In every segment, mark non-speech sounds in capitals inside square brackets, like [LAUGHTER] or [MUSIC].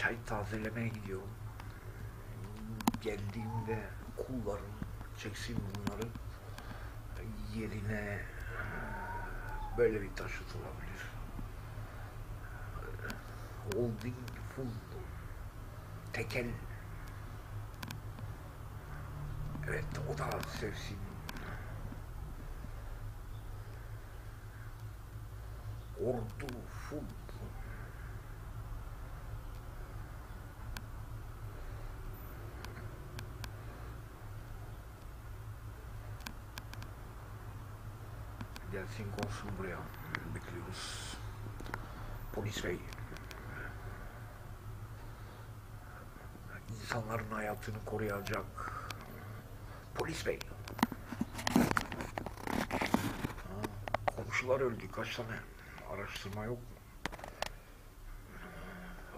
Çay tazelemeye gidiyorum. Geldiğimde kullarım çeksin bunları yerine böyle bir taş atılabilir. Holding full tekel evet o da sevsin. Ordu full Gelsin konsun buraya. Bekliyoruz. Polis bey. İnsanların hayatını koruyacak. Polis bey. Komşular öldü. Kaç tane araştırma yok mu?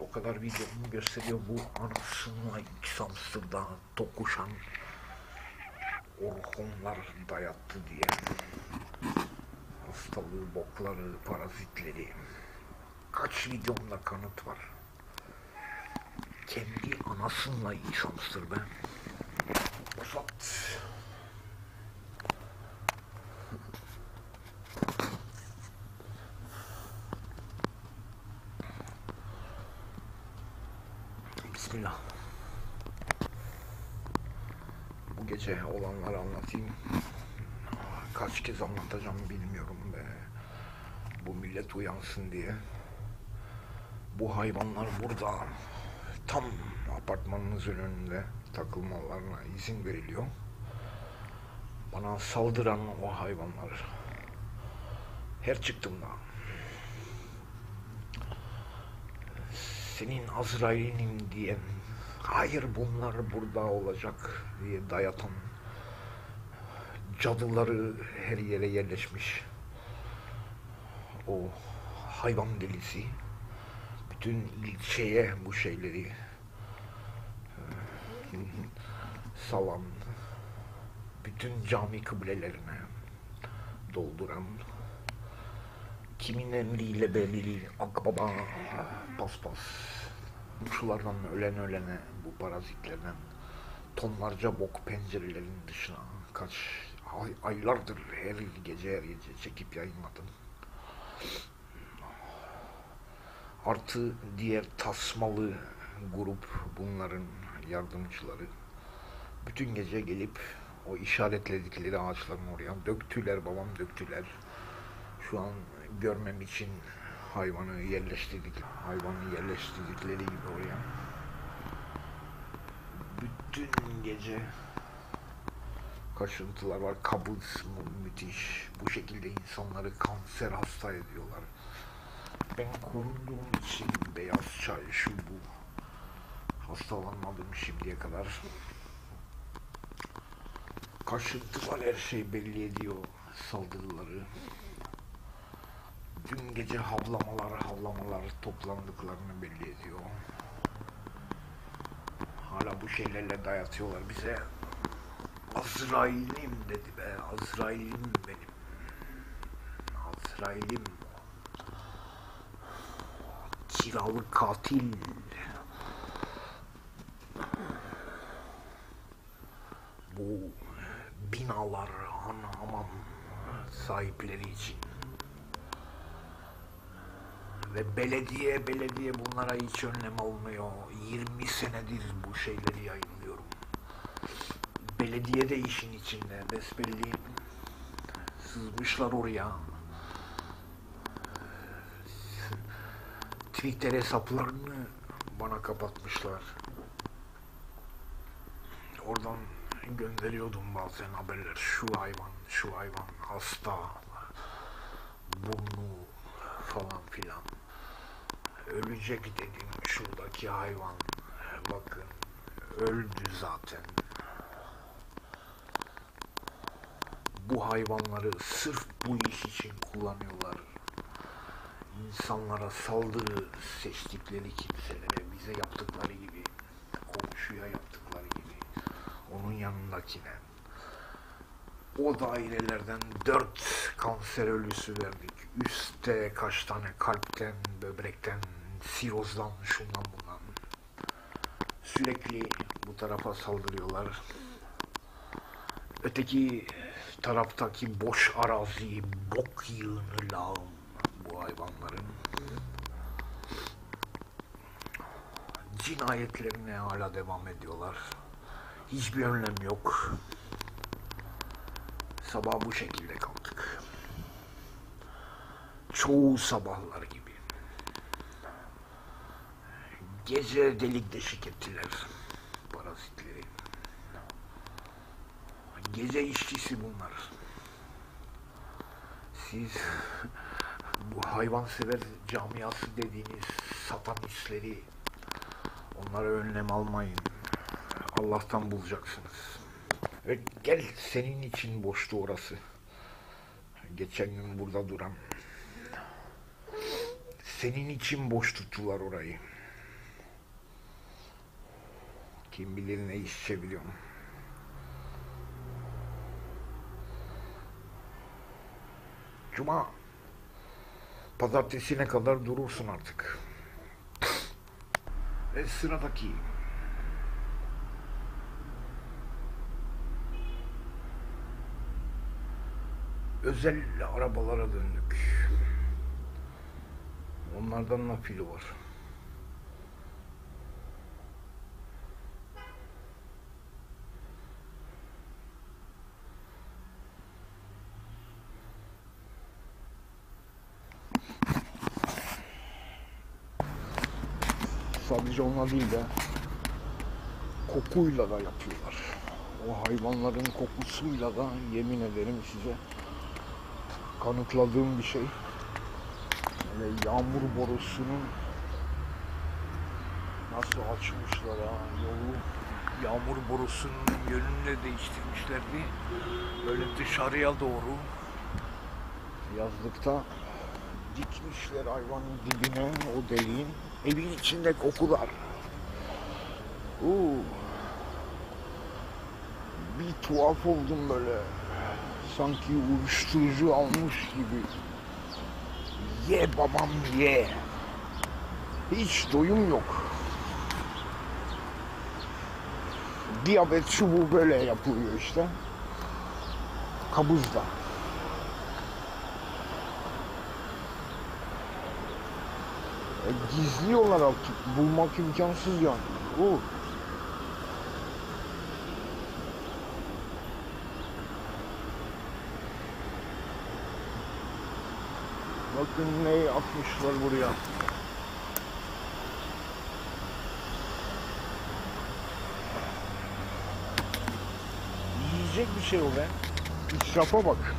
O kadar videomu gösteriyor bu anasını iki Amsterdam tokuşan Orhonlar dayattı diye hastalığı, bokları, parazitleri. Kaç videomda kanıt var. Kendi anasınla insansır be. Bosat. Bismillah. Bu gece olanları anlatayım. Kaç kez anlatacağım bilmiyorum millet uyansın diye. Bu hayvanlar burada. Tam apartmanınızın önünde takılmalarına izin veriliyor. Bana saldıran o hayvanlar. Her çıktığımda senin Azrail'in diyen hayır bunlar burada olacak diye dayatan cadıları her yere yerleşmiş. O hayvan delisi bütün ilçeye bu şeyleri e, salan, bütün cami kıblelerine dolduran, kimin emriyle belli akbaba paspas, komşulardan ölen ölene bu parazitlerden tonlarca bok pencerelerin dışına kaç ay, aylardır her gece her gece çekip yayınladım. Artı diğer tasmalı grup bunların yardımcıları. Bütün gece gelip o işaretledikleri ağaçların oraya döktüler babam döktüler. Şu an görmem için hayvanı yerleştirdik, hayvanı yerleştirdikleri gibi oraya. Bütün gece kaşıntılar var, mı müthiş. Bu şekilde insanları kanser hasta ediyorlar. Ben korunduğum için beyaz çay şu bu hastalanmadım şimdiye kadar. Kaşıntılar her şey belli ediyor saldırıları. Dün gece havlamalar havlamalar toplandıklarını belli ediyor. Hala bu şeylerle dayatıyorlar bize. Azrail'im dedi be. Azrail'im benim. Azrail'im. Kiralı katil. Bu binalar han hamam sahipleri için ve belediye belediye bunlara hiç önlem almıyor. 20 senedir bu şeyleri yayınlıyorum. Belediye de işin içinde. Besbelli sızmışlar oraya. Twitter hesaplarını bana kapatmışlar. Oradan gönderiyordum bazen haberler. Şu hayvan, şu hayvan hasta, burnu falan filan. Ölecek dedim şuradaki hayvan. Bakın öldü zaten. Bu hayvanları sırf bu iş için kullanıyorlar. İnsanlara saldırı seçtikleri kimselere bize yaptıkları gibi, komşuya yaptıkları gibi, onun yanındakine. O dairelerden dört kanser ölüsü verdik. Üste kaç tane kalpten, böbrekten, sirozdan, şundan bundan. Sürekli bu tarafa saldırıyorlar. Öteki taraftaki boş arazi, bok yığını lağım bu hayvanların. Cinayetlerine hala devam ediyorlar. Hiçbir önlem yok. Sabah bu şekilde kalktık. Çoğu sabahlar gibi. Gece delik deşik ettiler parazitleri. Gece işçisi bunlar. Siz bu hayvansever camiası dediğiniz satanistleri onlara önlem almayın. Allah'tan bulacaksınız. Ve gel senin için boştu orası. Geçen gün burada duran. Senin için boş tuttular orayı. Kim bilir ne iş çeviriyorum. Cuma pazartesine kadar durursun artık. Ve sıradaki özel arabalara döndük. Onlardan nafili var. Sadece onlar değil de kokuyla da yapıyorlar. O hayvanların kokusuyla da yemin ederim size kanıtladığım bir şey. Böyle yağmur borusunun nasıl açmışlar ha yolu yağmur borusunun yönünü de değiştirmişlerdi. Böyle dışarıya doğru yazlıkta dikmişler hayvanın dibine o deliğin. Evin içinde kokular. Oo. Bir tuhaf oldum böyle. Sanki uyuşturucu almış gibi. Ye babam ye. Hiç doyum yok. Diyabet şu bu böyle yapılıyor işte. Kabızda. Gizliyorlar artık. Bulmak imkansız yani. Oo. Bakın ne atmışlar buraya. Yiyecek bir şey o be. İsrafa bak.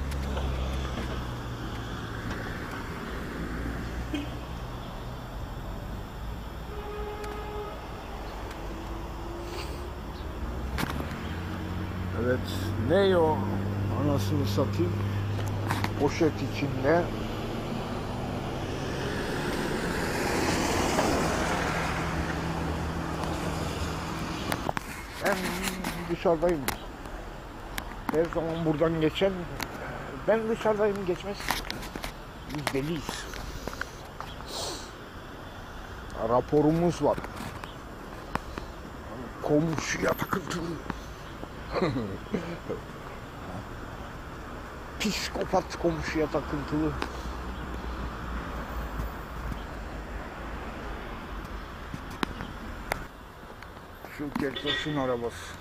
Evet. Ne o? Anasını satayım. Poşet içinde. Ben dışarıdayım. Her zaman buradan geçen ben dışarıdayım geçmez. Biz deliyiz. Raporumuz var. Komşuya takıntılı. [LAUGHS] Psikopat komşuya takıntılı. Şu Keltoş'un arabası.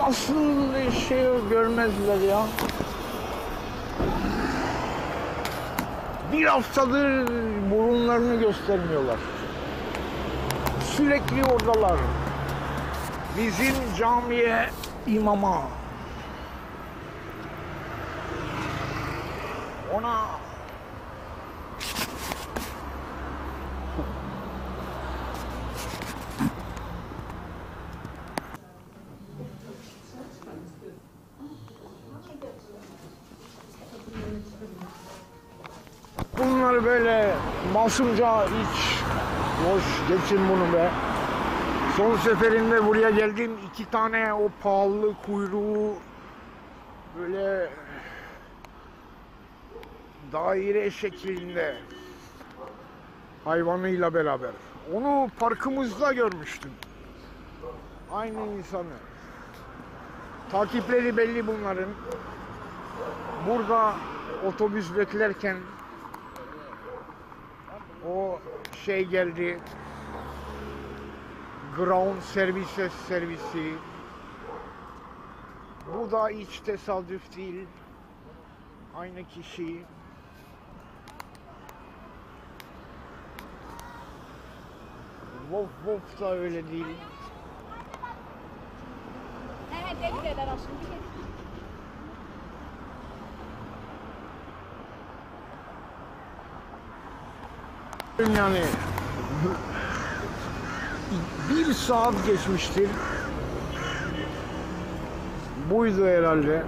Nasıl şey görmezler ya? Bir haftadır burunlarını göstermiyorlar. Sürekli oradalar. Bizim camiye imama. Ona Bunlar böyle masumca iç. Boş geçin bunu be. Son seferinde buraya geldim iki tane o pahalı kuyruğu böyle daire şeklinde hayvanıyla beraber. Onu parkımızda görmüştüm. Aynı insanı. Takipleri belli bunların. Burada otobüs beklerken o şey geldi. Ground services servisi. Bu da hiç tesadüf değil. Aynı kişi. Wolf Wolf da öyle değil. Evet, deli eder aslında. Yani bir saat geçmiştir. Buydu herhalde.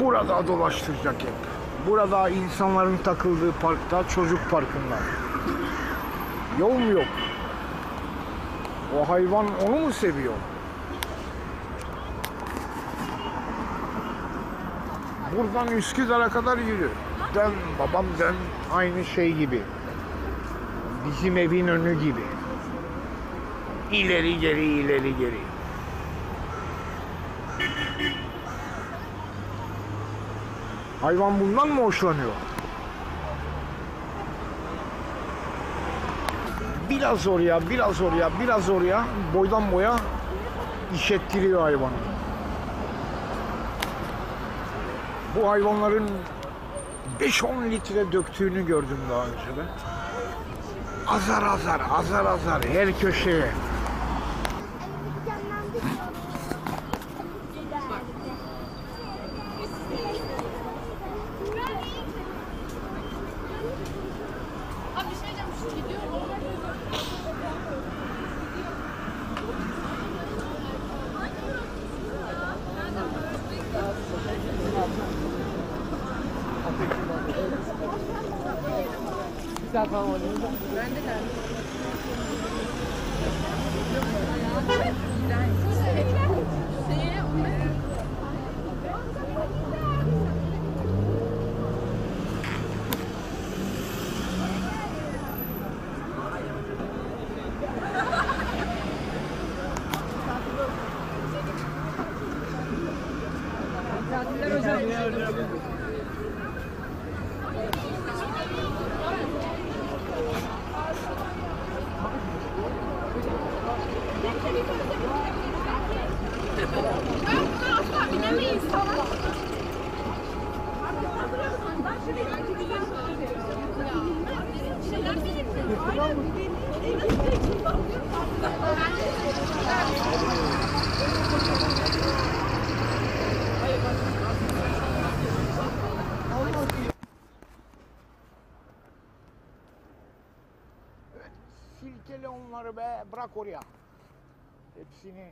Burada dolaştıracak hep. Burada insanların takıldığı parkta, çocuk parkında. Yol mu yok? O hayvan onu mu seviyor? Buradan Üsküdar'a kadar yürü. Dön babam dön. Aynı şey gibi. Bizim evin önü gibi. İleri geri ileri geri. Hayvan bundan mı hoşlanıyor? Biraz oraya, biraz oraya, biraz oraya, boydan boya işettiriyor hayvanı. Bu hayvanların 5-10 litre döktüğünü gördüm daha önce de. Azar azar, azar azar her köşeye. Ben Silkele onları be, bırak oraya. Hepsini.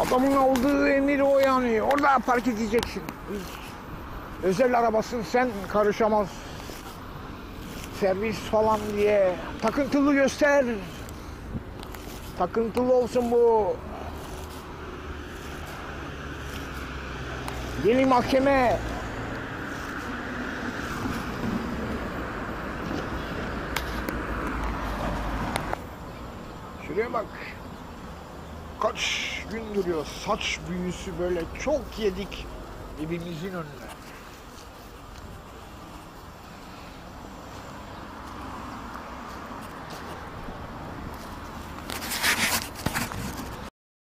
Adamın aldığı emir o yani. Orada park edeceksin. Özel arabasın sen karışamaz. Servis falan diye. Takıntılı göster. Takıntılı olsun bu. Yeni mahkeme. Şuraya bak. Kaç gün duruyor. Saç büyüsü böyle çok yedik evimizin önüne.